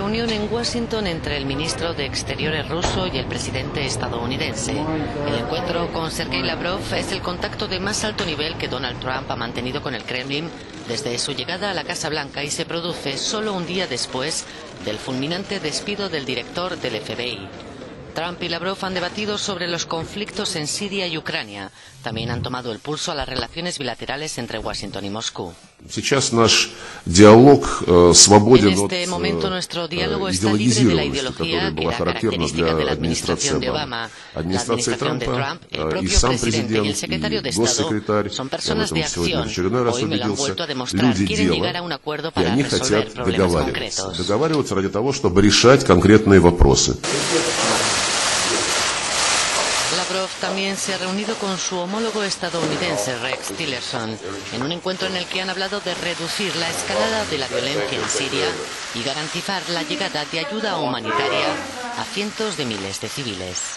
reunión en Washington entre el ministro de Exteriores ruso y el presidente estadounidense. El encuentro con Sergei Lavrov es el contacto de más alto nivel que Donald Trump ha mantenido con el Kremlin desde su llegada a la Casa Blanca y se produce solo un día después del fulminante despido del director del FBI. Trump y Lavrov han debatido sobre los conflictos en Siria y Ucrania. También han tomado el pulso a las relaciones bilaterales entre Washington y Moscú. Сейчас наш диалог э, свободен от э, э идеологизированности, которая была характерна для администрации Обамы. Администрация Трампа э, и сам президент, и госсекретарь, я в этом сегодня в очередной раз убедился, люди дела, и они хотят договариваться. Договариваться ради того, чтобы решать конкретные вопросы. Lavrov también se ha reunido con su homólogo estadounidense, Rex Tillerson, en un encuentro en el que han hablado de reducir la escalada de la violencia en Siria y garantizar la llegada de ayuda humanitaria a cientos de miles de civiles.